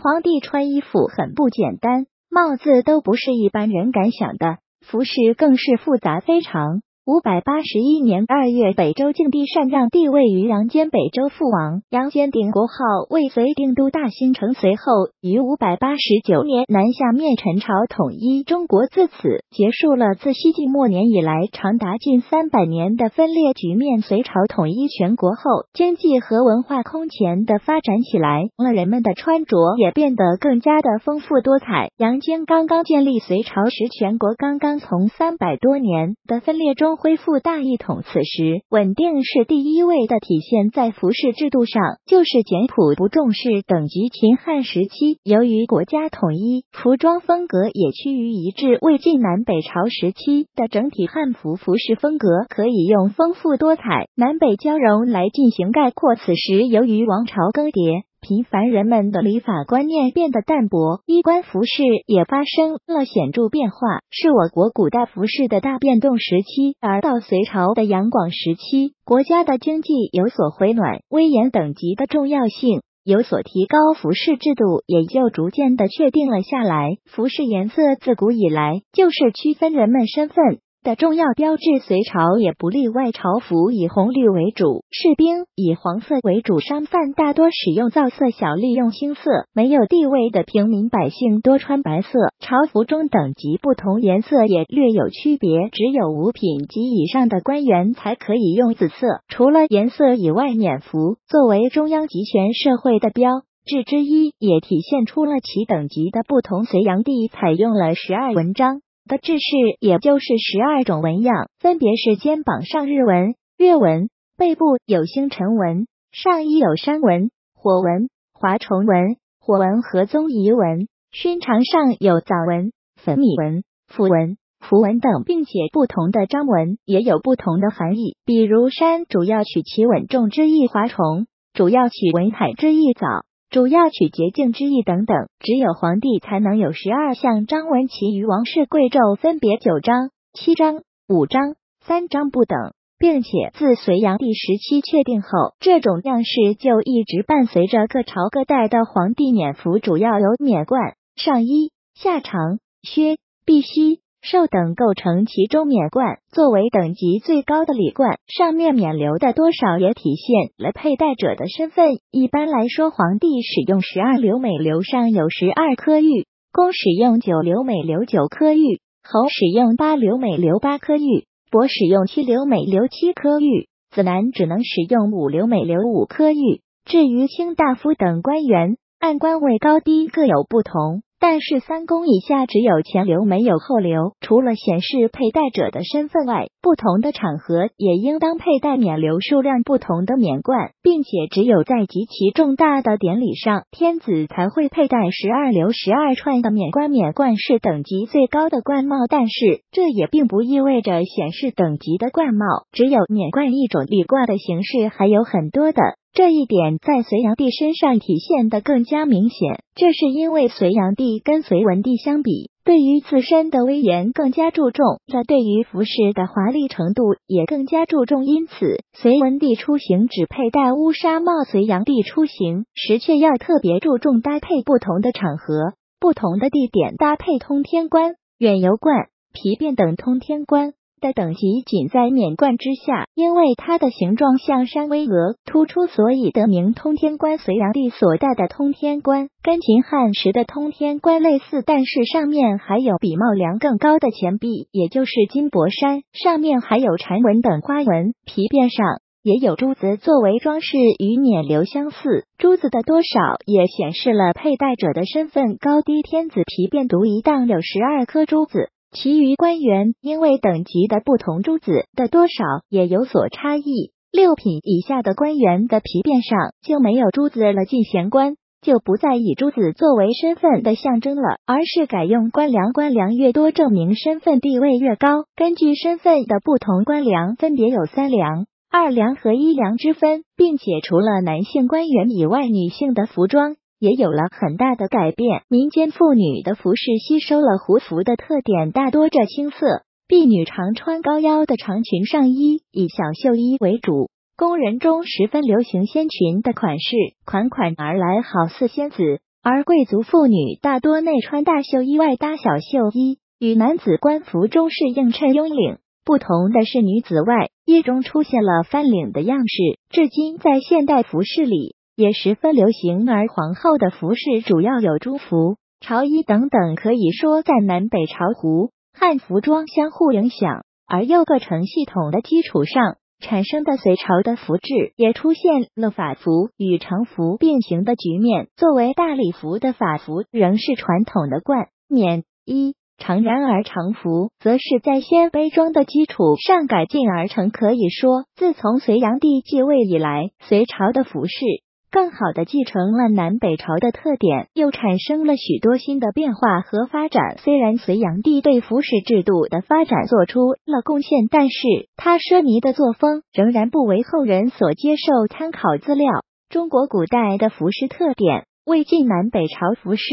皇帝穿衣服很不简单，帽子都不是一般人敢想的，服饰更是复杂非常。五百八十一年二月，北周敬帝禅让帝位于杨坚，北周父王。杨坚定国号为隋，定都大兴城。随后于五百八十九年南下灭陈朝，统一中国，自此结束了自西晋末年以来长达近三百年的分裂局面。隋朝统一全国后，经济和文化空前的发展起来，了人们的穿着也变得更加的丰富多彩。杨坚刚刚建立隋朝时，全国刚刚从三百多年的分裂中。恢复大一统，此时稳定是第一位的体现，在服饰制度上就是简朴不重视等级。秦汉时期，由于国家统一，服装风格也趋于一致。魏晋南北朝时期的整体汉服服饰风格可以用丰富多彩、南北交融来进行概括。此时，由于王朝更迭。频繁，人们的礼法观念变得淡薄，衣冠服饰也发生了显著变化，是我国古代服饰的大变动时期。而到隋朝的杨广时期，国家的经济有所回暖，威严等级的重要性有所提高，服饰制度也就逐渐的确定了下来。服饰颜色自古以来就是区分人们身份。的重要标志，隋朝也不例外。朝服以红绿为主，士兵以黄色为主，商贩大多使用皂色，小利用青色。没有地位的平民百姓多穿白色。朝服中等级不同，颜色也略有区别，只有五品及以上的官员才可以用紫色。除了颜色以外，冕服作为中央集权社会的标志之一，也体现出了其等级的不同。隋炀帝采用了十二文章。的制式，也就是十二种纹样，分别是肩膀上日纹、月纹，背部有星辰纹，上衣有山纹、火纹、华虫纹、火纹和宗仪纹，身长上有枣纹、粉米纹、符纹、符文等，并且不同的章纹也有不同的含义。比如山主要取其稳重之意，华虫主要取文采之意，藻。主要取洁净之意等等，只有皇帝才能有十二项章文，其余王室贵胄分别九章、七章、五章、三章不等，并且自隋炀帝时期确定后，这种样式就一直伴随着各朝各代的皇帝冕服，主要有冕冠、上衣、下长靴、臂膝。寿等构成其中冕冠，作为等级最高的礼冠，上面冕旒的多少也体现了佩戴者的身份。一般来说，皇帝使用十二留美旒上有十二颗玉，公使用九留美旒九颗玉，侯使用八留美旒八颗玉，伯使用七留美旒七颗玉，子男只能使用五留美旒五颗玉。至于卿大夫等官员，按官位高低各有不同。但是三公以下只有前流没有后流，除了显示佩戴者的身份外，不同的场合也应当佩戴冕旒数量不同的冕冠，并且只有在极其重大的典礼上，天子才会佩戴十二流十二串的冕冠。冕冠是等级最高的冠帽，但是这也并不意味着显示等级的冠帽只有冕冠一种，礼冠的形式还有很多的。这一点在隋炀帝身上体现的更加明显，这是因为隋炀帝跟隋文帝相比，对于自身的威严更加注重，这对于服饰的华丽程度也更加注重。因此，隋文帝出行只佩戴乌纱帽，隋炀帝出行时却要特别注重搭配不同的场合、不同的地点，搭配通天冠、远游冠、皮鞭等通天冠。的等级仅在冕冠之下，因为它的形状像山巍峨突出，所以得名通天冠。隋炀帝所戴的通天冠跟秦汉时的通天冠类似，但是上面还有比帽梁更高的前臂，也就是金箔山，上面还有蝉纹等花纹。皮鞭上也有珠子作为装饰，与冕旒相似。珠子的多少也显示了佩戴者的身份高低。天子皮鞭独一档有十二颗珠子。其余官员因为等级的不同，珠子的多少也有所差异。六品以下的官员的皮鞭上就没有珠子了，进贤官就不再以珠子作为身份的象征了，而是改用官粮。官粮越多，证明身份地位越高。根据身份的不同，官粮分别有三粮、二粮和一粮之分，并且除了男性官员以外，女性的服装。也有了很大的改变，民间妇女的服饰吸收了胡服的特点，大多着青色。婢女常穿高腰的长裙上衣，以小袖衣为主。工人中十分流行仙裙的款式，款款而来，好似仙子。而贵族妇女大多内穿大袖衣外搭小袖衣，与男子官服中是映衬拥领。不同的是，女子外衣中出现了翻领的样式，至今在现代服饰里也十分流行。而皇后的服饰主要有朱服、朝衣等等，可以说在南北朝胡汉服装相互影响而又各成系统的基础上。产生的隋朝的服制也出现了法服与常服并行的局面。作为大礼服的法服仍是传统的冠冕衣常，然而常服则是在鲜卑装的基础上改进而成。可以说，自从隋炀帝继位以来，隋朝的服饰。更好的继承了南北朝的特点，又产生了许多新的变化和发展。虽然隋炀帝对服饰制度的发展做出了贡献，但是他奢靡的作风仍然不为后人所接受。参考资料：中国古代的服饰特点，魏晋南北朝服饰